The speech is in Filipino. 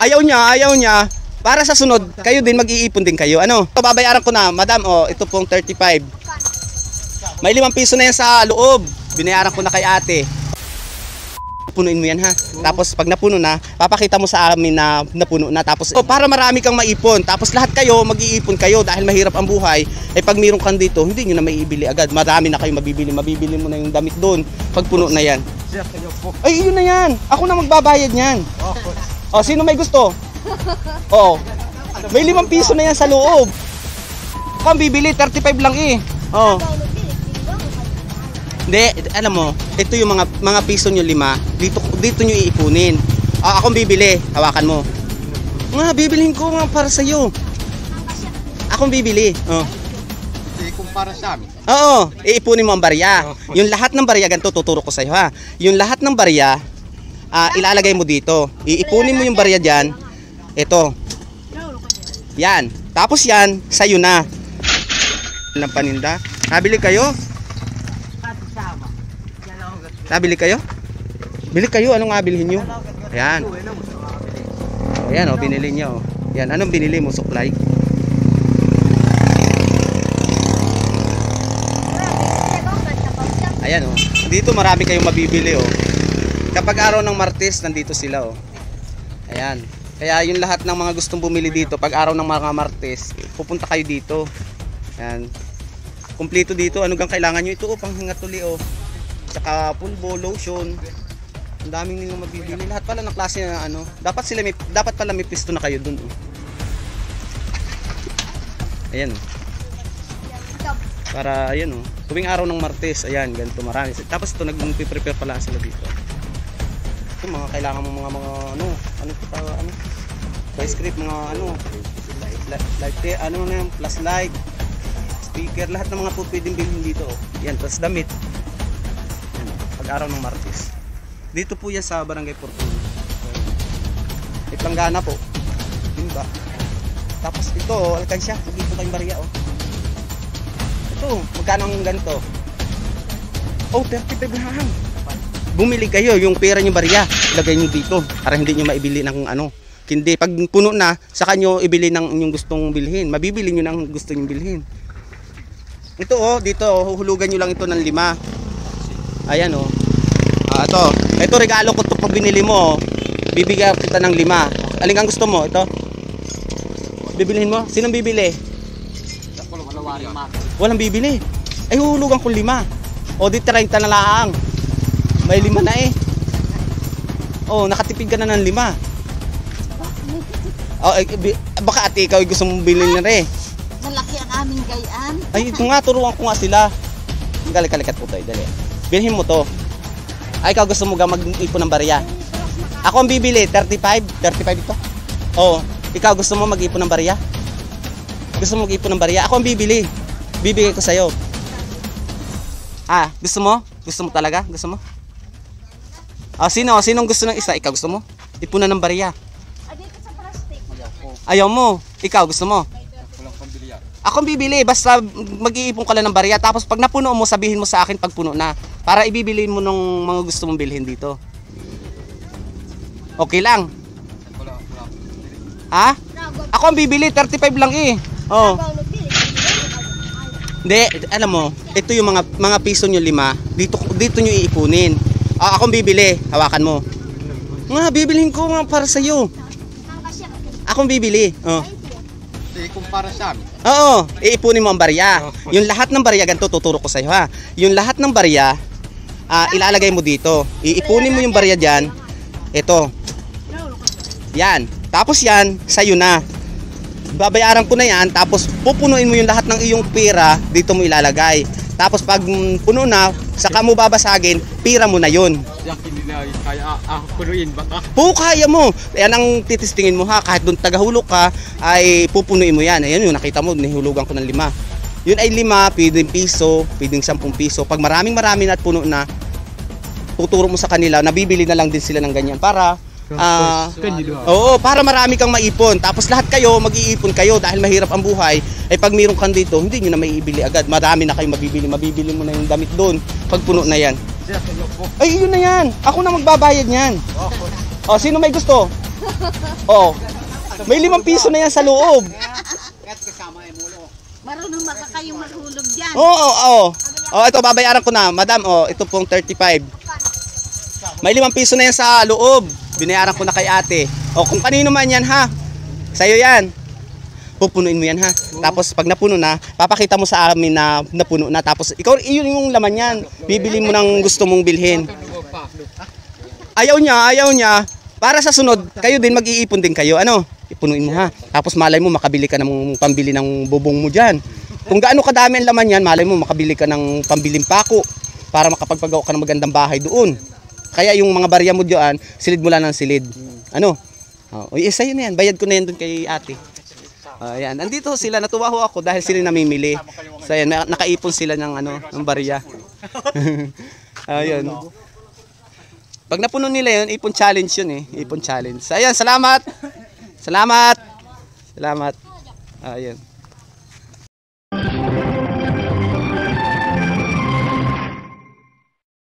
Ayaw niya, ayaw niya. Para sa sunod, kayo din mag-iipon din kayo. Ano? Ito, babayaran ko na, madam. Oh, ito pong 35. May limang piso na yan sa loob. Binayaran ko na kay ate. Punuin mo yan ha. Tapos pag napuno na, papakita mo sa amin na napuno na. Tapos oh, para marami kang maipon. Tapos lahat kayo mag-iipon kayo dahil mahirap ang buhay. Eh pag mayroon kang dito, hindi nyo na maibili agad. Marami na kayo mabibili. Mabibili mo na yung damit doon. Pag puno na yan. Ay, yun na yan. Ako na magbabayad niyan. Opo. O, sino may gusto? Oo. May limang piso na yan sa loob. Kung bibili, 35 lang eh. Oo. Hindi, alam mo, ito yung mga mga piso nyo lima, dito, dito nyo iipunin. Ah, akong bibili, hawakan mo. Nga, bibilhin ko nga para sa'yo. Akong bibili. Oh. Kumpara sa amin. Oo, iipunin mo ang barya. Yung lahat ng barya, ganito tuturo ko sa'yo ha. Yung lahat ng barya, ah, ilalagay mo dito. Iipunin mo yung barya dyan. Ito. Yan. Tapos yan, sa'yo na. Ng paninda. Nabili kayo? Nabili kayo? Bili kayo, anong nga bilhin nyo? Ayan. Ayan o, binili niya o. Yan, anong binili mo? Supply? Ayan oh. Dito marami kayong mabibili oh. Kapag araw ng Martes, nandito sila oh. Ayan. Kaya yung lahat ng mga gustong bumili dito, pag araw ng mga Martes, pupunta kayo dito. Ayan. Kumpleto dito. Ano gang kailangan nyo? Ito oh, panghingat tuli oh. Tsaka pulbo, lotion. Ang daming ninyong mabibili. Lahat pala ng klase na ano. Dapat sila may, dapat pala may pisto na kayo dun oh. Ayan oh. Para ayan oh. Tuwing araw ng Martes, ayan, ganito marami. Tapos ito nagpe-prepare pala sila dito. Ito mga kailangan mo mga mga ano, ano tawag ano? Voice script mga ano, light, ano na yung plus light, speaker, lahat ng mga po pwedeng bilhin dito. Oh. Yan, plus damit. Yan, pag araw ng Martes. Dito po yan sa Barangay Fortuna. May planggana po. Dimba. Tapos ito, alkansya. Dito kayong barya oh. Ito, magkano ang ganito? Oh, 35 lang. Bumili kayo yung pera nyo barya, ilagay nyo dito para hindi nyo maibili ng ano. Hindi, pag puno na, saka nyo ibili ng inyong gustong bilhin. Mabibili nyo ng gusto nyo bilhin. Ito oh, dito, oh, huhulugan nyo lang ito ng lima. Ayan oh. Ah, ito. Ito regalo ko to pag binili mo. oh. Bibigyan kita ng lima. Alin ang gusto mo? Ito. Bibilihin mo? Sinong bibili? Walang bibili. Ay, huhulugan ko lima. O, di 30 na lang. May lima na eh. Oh, nakatipid ka na ng lima. Oh, eh, bi- baka ate ikaw ay gusto mong bilhin na rin. Malaki ang aming gayaan. Ay, ito nga, turuan ko nga sila. Galikalikat po tayo, dali. Bilhin mo to. Ay, ikaw gusto mo ga mag-ipon ng barya. Ako ang bibili, 35. 35 ito. Oo. Ikaw gusto mo mag-ipon ng barya? Gusto mo mag-ipon ng barya? Ako ang bibili. Bibigay ko sa'yo. Ah, gusto mo? Gusto mo talaga? Gusto mo? Ah, sino? Sinong gusto ng isa? Ikaw gusto mo? Ipunan ng barya. Ah, dito sa plastic. Ayaw mo. Ikaw gusto mo? Ako ang bibili, basta mag-iipon ka lang ng barya. Tapos pag napuno mo, sabihin mo sa akin pag puno na. Para ibibili mo nung mga gusto mong bilhin dito. Okay lang. Ha? Ako ang bibili, 35 lang eh. Oh. Hindi, alam mo, ito yung mga mga piso nyo lima, dito dito nyo iipunin. Ah, ako ang bibili, hawakan mo. Nga, bibilhin ko nga para sa'yo. Ako ang bibili. Oh. Hindi kumpara sa amin. Oo, iipunin mo ang barya. Yung lahat ng barya, ganito tuturo ko sa'yo ha. Yung lahat ng barya, ah, ilalagay mo dito. Iipunin mo yung barya dyan. Ito. Yan. Tapos yan, sa'yo na. Babayaran ko na yan, tapos pupunuin mo yung lahat ng iyong pera, dito mo ilalagay. Tapos pag puno na, saka mo babasagin, pira mo na yun. Yan, hindi na kaya ah, punuin baka. Po, kaya mo. Yan ang titistingin mo ha. Kahit doon tagahulog ka, ay pupunuin mo yan. Ayan yun, nakita mo, nihulugan ko ng lima. Yun ay lima, pwedeng piso, pwedeng sampung piso. Pag maraming marami na at puno na, tuturo mo sa kanila, nabibili na lang din sila ng ganyan para ah Oo, para marami kang maipon. Tapos lahat kayo, mag-iipon kayo dahil mahirap ang buhay. Ay pag mayroon kang dito, hindi nyo na maibili agad. Marami na kayong mabibili. Mabibili mo na yung damit doon pag puno na yan. Kayo. Ay, yun na yan. Ako na magbabayad niyan. Opo. O, sino may gusto? Oh. May limang piso na yan sa loob. Marunong baka kayong maghulog dyan. Oo, oo, oo. Oh, ito babayaran ko na. Madam, oh, ito pong 35. May limang piso na yan sa loob. Binayaran ko na kay ate. O kung kanino man yan ha. Sa'yo yan. Pupunuin mo yan ha. Tapos pag napuno na, papakita mo sa amin na napuno na. Tapos ikaw, iyon yung laman yan. Bibili mo ng gusto mong bilhin. Ayaw niya, ayaw niya. Para sa sunod, kayo din mag-iipon din kayo. Ano? Ipunuin mo ha. Tapos malay mo makabili ka ng pambili ng bubong mo diyan. Kung gaano kadami ang laman yan, malay mo makabili ka ng pambiling pako para makapagpagawa ka ng magandang bahay doon. Kaya yung mga barya mo diyan, silid mo lang ng silid. Ano? Oh, yes, sa'yo na yan. Bayad ko na yan doon kay ate. Ayan, andito sila, natuwa ho ako dahil sila namimili. So ayan, na- nakaipon sila ng ano, ng barya. Ayun. Pag napuno nila yun, ipon challenge yun eh. Ipon challenge. So, ayan, salamat. Salamat. Salamat. Ayun.